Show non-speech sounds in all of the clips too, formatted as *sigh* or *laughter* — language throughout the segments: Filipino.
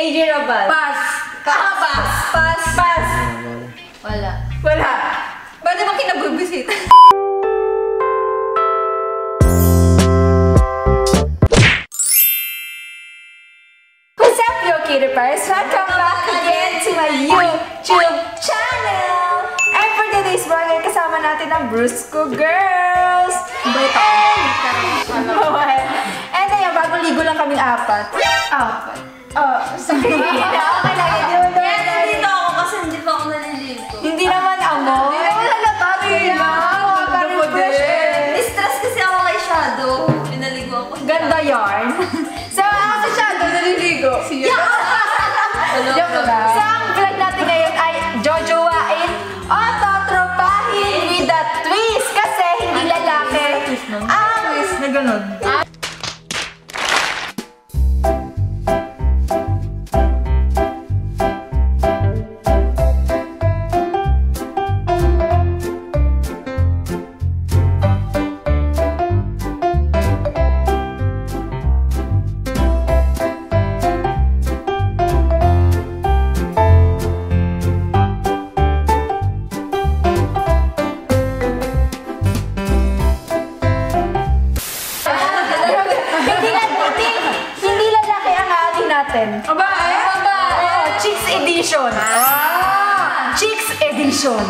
AJ Rabal. Pass. Ah, pass. Pass. Wala. Wala. Ba't ba kinabubisit? What's up, yo Kitty Pars? Welcome back again to my YouTube channel! And for today's vlog, kasama natin ang Brusco Girls! And, *laughs* and ayun, bagong ligo lang kaming apat. Apat? Oh, sorry. *laughs* Edition. Chicks Edition.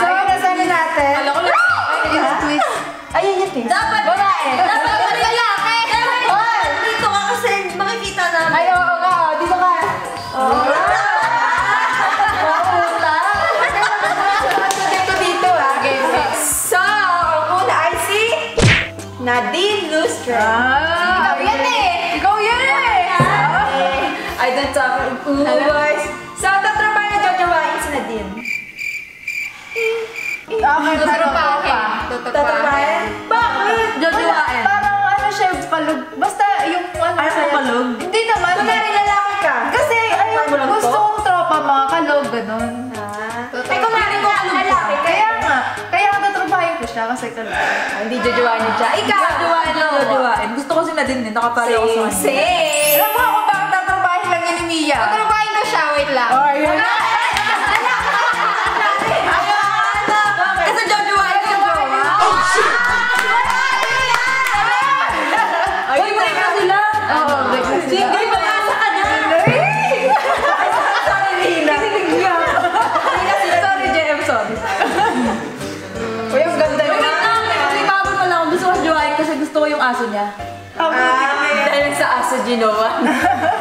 So, kasama natin. Alam ko lang. Ay, yung twist. *laughs* Ayun yung twist. Dapat, Babae. dapat *laughs* yung lalaki. Hoy! Dito ka kasi makikita namin. Ay, oo nga. oo. Dito ka. Oo. *laughs* Dito, dito, ah. Nadine Lustre. Ikaw yan eh. Ikaw yan eh. I don't talk. Ooh, Okay, Tatrapahin. Tatrabahin? Bakit? Jojowain. Parang ano siya, palug. Basta yung ano Ay, sa'yo. palug? Hindi naman. Kunwari lalaki ka. Kasi ayun, gusto to? kong tropa mga kalog, ganun. Ah. Ay, kunwari ko lalaki ka. Kaya nga, kaya nga tatrabahin ko siya kasi kalog. Ah, Hindi jojowain niya siya. Ikaw! Jojowain lang. Jojowain. Gusto ko si Nadine din. Nakapari ako sa. Same! Alam mo ako bakit tatrabahin lang yun ni Mia? Tatrabahin ko siya, wait lang. Oh, yun. Sige, mag-asa ka na. Sorry, Rina. Sorry, JM, sorry. Uy, ang ganda Wait niya. lang, may bago pa lang. Gusto ko jojowain kasi gusto ko yung aso niya. Ah, dahil sa aso ginawa.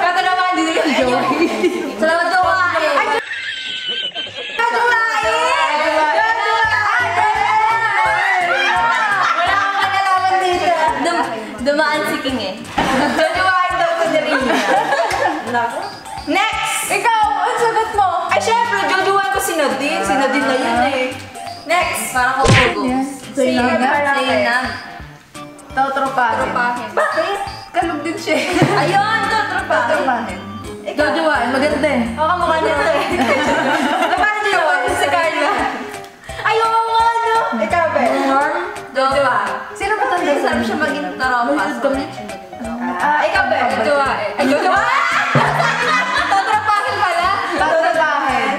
Kata naman, hindi ka joy. Salamat. Dum- dumaan si King eh. Nako. Next! Ikaw, ang sagot mo. Ay, syempre, jojowain ko si Nadine. Si Nadine na yun eh. Next! Parang kukugo. Si Nadine. Zainab. Tatrabahin. Tropahin. Bakit? Kalog din siya. *laughs* Ayun, tropahin. Tatrabahin. Jojowain, maganda eh. Oo, kamukha nito eh. Paano jojowain si Carla? Ay, oo nga, no? Ikaw, Be. Jojowain. Sino ba tanda sarap siya maging taropa. Ah, ikaw, Be. Jojowain. Ay, jojowain! Tatrapahin pala. Tatrabahin.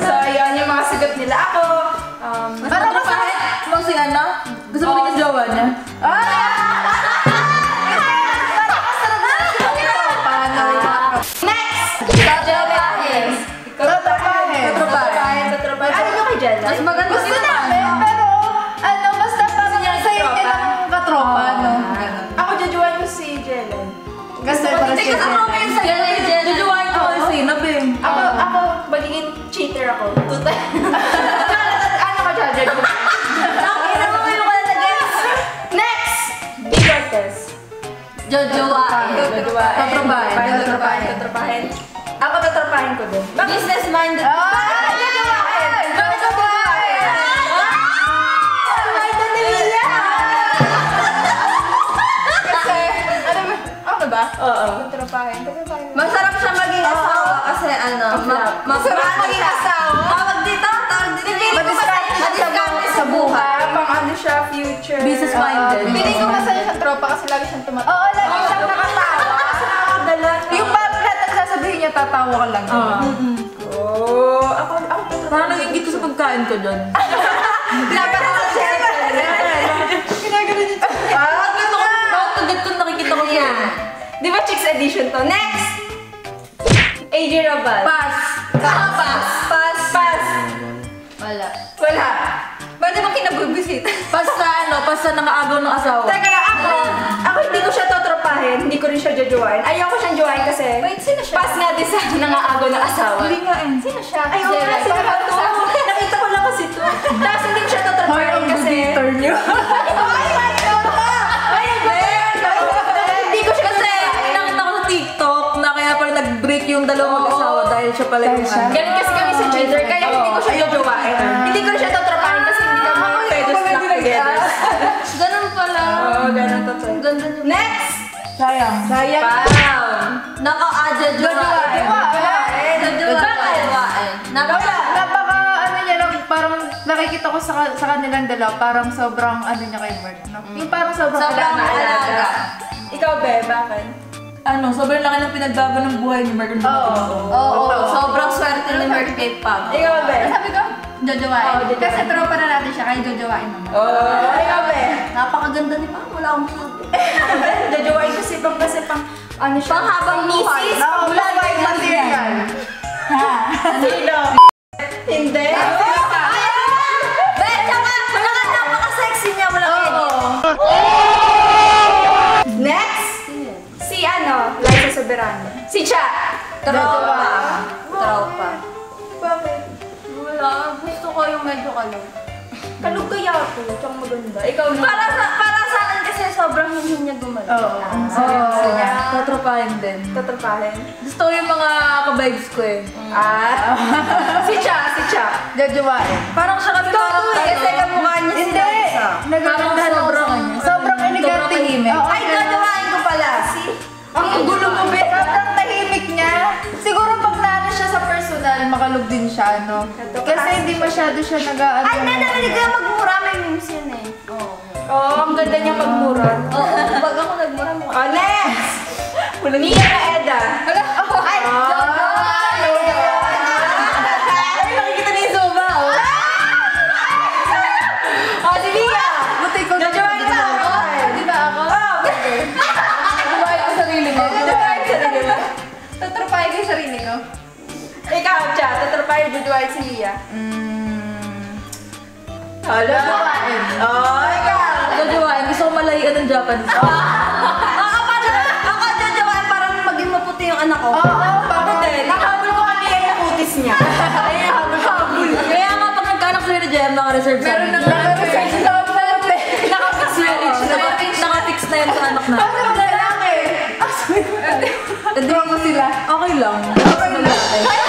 So, yun yung mga sagot nila. Ako, um, Parang masarap. Mong si ano? Gusto mo din yung jowa niya? next! Gusto Hindi ka siya. sa tropa yun sa'yo. Jojowain ko si Sinab eh. Ako, ako, magiging cheater ako. Tutay. *laughs* ano ka, Jella? *laughs* Okay, naman mo yung malalagay. Next! Big Cortez. Jojowain. Jojowain. Tatrabahin. Tatrapahin. Tatrapahin. Ako, tatrapahin ko din. Business minded. Ah! Jojowain! Jojowain! Oo. Tatrapahin. Tatrapahin. Masarap siya maging asawa kasi ano, ma- ma- Masarap ma- maging asawa? Tawag dito, tawag dito. Madiskarte siya sa buhay. Pang ano siya, future. Business minded. Oo. Piling ko masaya siyang tropa kasi lagi siyang tumatawa. Oo, lagi siyang nakatawa. *laughs* Yung parang lahat ang sasabihin niya natatawa ka lang. Oh, ako, ako. Parang nagingit ko sa pagkain ko dyan. *laughs* Dapat Di ba chicks edition to? Next! AJ Rabal. Pass. Ah, pass. Pass. Pass. Wala. Wala. Ba't naman kinabubisit? Pass sa ano, pass sa nangaagaw ng asawa. Teka ako, ako hindi ko siya totropahin, hindi ko rin siya jojowain. Ayoko siyang jowain kasi Wait, sino siya? pas nga din sa *laughs* nangaagaw ng asawa. Hindi nga eh. Sino siya? Ay, oo nga, sino ba to? Nakita ko lang kasi to. *laughs* Tapos hindi ko siya totropahin kasi... niyo. *laughs* Ay, my God! Ay, yung dalawang mag-asawa dahil siya pala yung ano. Ganun kasi kami sa gender, kaya hindi ko siya jojowain. Hindi ko siya totropahin kasi hindi kami pwede stuck together. *laughs* Ganun pala. Oo, ganun to. Ang ganda niya. Next! Sayang. Sayang. Wow! Naka-adya Jojowain. Jojowain. Jojowain. Naka- Napaka ano niya lang, parang nakikita ko sa, sa kanilang dalawa, parang sobrang ano niya kay Mark. No? Yung parang sobrang, Sobrang alaga. alaga. Ikaw, Be, bakit? Ano, sobrang laki ng pinagbago ng buhay ni Mark. Oo. Oo, sobrang swerte ni Mark kay Pam. Ikaw, Be. Sabi ko, jojowain. Oo, jojowain. Kasi tropa na natin siya, kaya jojowain naman. Oh, ikaw, Be. Napakaganda ni Pam, wala akong masabi. *laughs* Jajawain kasi pang kasi pang ano siya? Pang habang buhay. misis. Oo, Wala material. *laughs* Sino? Tropa. Tropa. Bakit? Wala, gusto ko yung medyo kalog. Kalog kaya ako, tsaka maganda. Ikaw na. Para sa para sa akin kasi sobrang hindi niya gumalaw. Oo. Oo. Tatropahin din. Tatrapahin. Gusto ko yung mga ka-vibes ko eh. Ah. *laughs* si Cha, si Cha. Jajawain. Parang siya kasi parang kasi kamukha niya si Hindi. Liza. Nagandahan ako sa kanya. Sobrang elegant Sobrang tahimik. tahimik. Ay, gagawain ko pala. Si Ang gulo mo, Be. Sobrang tahimik personal, makalog din siya, no? Kasi hindi masyado siya nag-ano. Ay, nanarinig ka magmura, may memes yun eh. Oo. Oh, ang ganda niya magmura. Oo, pag ako nagmura mo. Oh, next! Mia na Eda. Ay, Jojo! Na. Tatrapahin ko yung sarili ko. Ikaw, Cha, tatrapahin jujuwain si Mia. Mm. Hala. Jajawain. Oh, ikaw. Jajawain. Gusto ko malayian ng Japanese. *laughs* Ako pa ako jojowain parang maging maputi yung anak ko. Oo, Ako din. Nahabol ko kanina yung kutis niya. Ay, *laughs* habol-habol. Kaya nga pag nagkanak sila ni Jem, naka-reserve sa Meron na naka-reserve sa amin. Naka-fix na yun. Naka-fix na yun sa anak na. Ang lalaki. Hindi mo sila. Okay lang. Okay lang.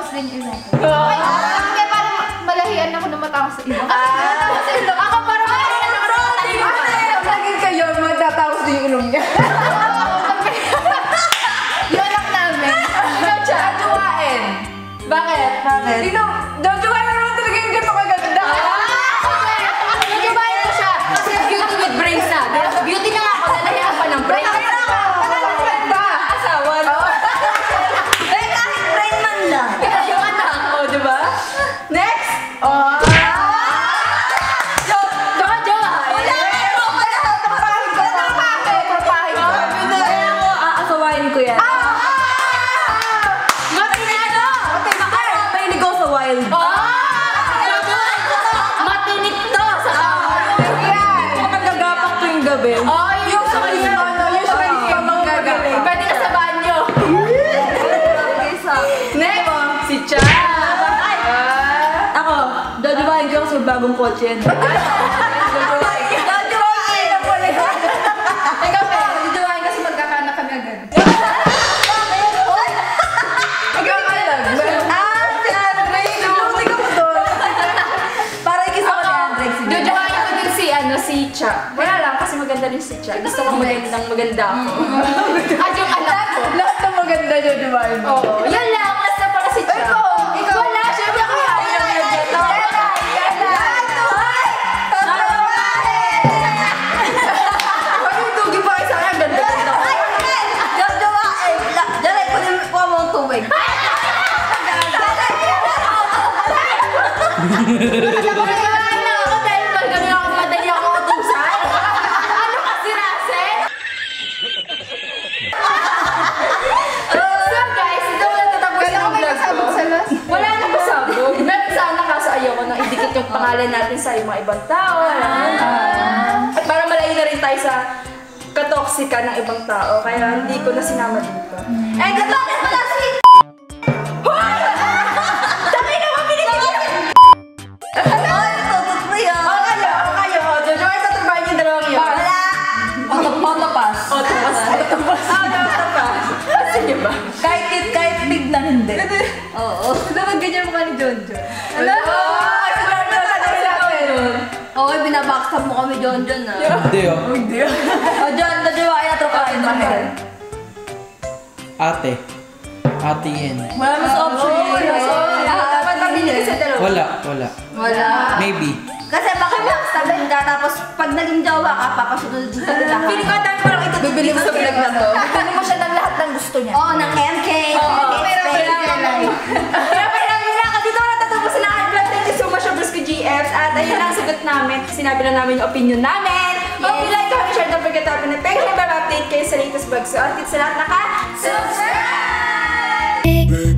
Tumakas din yung ilong ko. Ay, kaya parang malahian ako na matakas sa ilong. Ah. Kasi ilong ako parang malahian ako na matalino. Pag naging kayo, magtatawas din yung ilong niya. Yung anak namin. Tuwain. Bakit? Bakit? Sino? Jojowain *laughs* din si, ano, si Cha. Wala lang, kasi maganda rin si Cha. Gusto ko magandang maganda ako. *laughs* At yung anak ko. Lahat ng maganda dyan, di ba? Oo. Yan lang, Jujuwain na ako dahil madali ako, madali ako. Ano kasi, Russell? So guys, ito wala tatapos may vlog. Wala na pasabog. Meron sana kaso ayoko nang idikit yung pangalan natin sa mga ibang tao. alam. At para malayo na rin tayo sa katoksika ng ibang tao. Kaya hindi ko na sinama dito. Eh, bakit pala si... ni Jonjo. Alam mo? Ay, sila na talaga sa akin. Okay, binabackstab mo kami John John ah. Hindi oh. Hindi. O John, naduwa na tropahin Mahal. Ate. Ate yan. Wala mas option Oo, wala. Dapat mabili ka sa dalawa. Wala, wala. Wala. Maybe. Kasi baka backstabin ka, tapos pag naging jowa ka, papasunod din sa nila. *laughs* Feeling ko dami parang ito Bibili mo sa vlog na to. Bibili mo siya ng lahat ng gusto niya. Oo, ng MK. Oo, pero. Kaya pala sagot namin. Sinabi na namin yung opinion namin. Hope you like, comment, share, don't forget to open the page. Para update kayo sa latest vlogs. So, until sa lahat naka-subscribe!